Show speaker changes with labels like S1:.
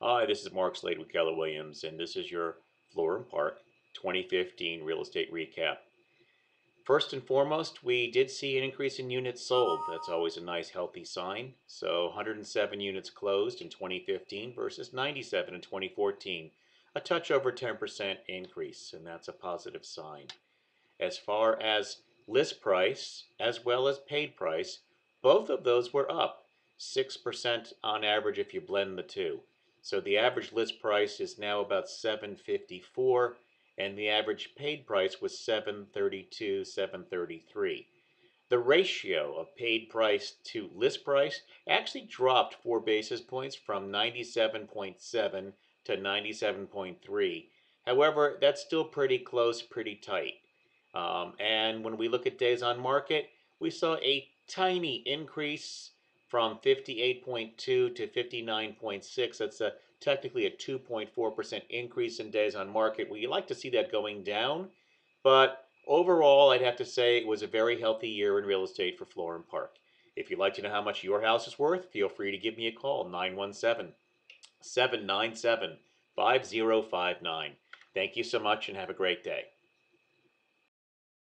S1: Hi, this is Mark Slade with Keller Williams, and this is your Florham Park 2015 real estate recap. First and foremost, we did see an increase in units sold. That's always a nice, healthy sign. So 107 units closed in 2015 versus 97 in 2014. A touch over 10% increase, and that's a positive sign. As far as list price as well as paid price, both of those were up 6% on average if you blend the two. So the average list price is now about 754 and the average paid price was 732 733 the ratio of paid price to list price actually dropped 4 basis points from 97.7 to 97.3 however that's still pretty close pretty tight. Um, and when we look at days on market we saw a tiny increase from 58.2 to 59.6. That's a, technically a 2.4% increase in days on market. We like to see that going down, but overall, I'd have to say it was a very healthy year in real estate for Florham Park. If you'd like to know how much your house is worth, feel free to give me a call, 917 797 5059. Thank you so much and have a great day.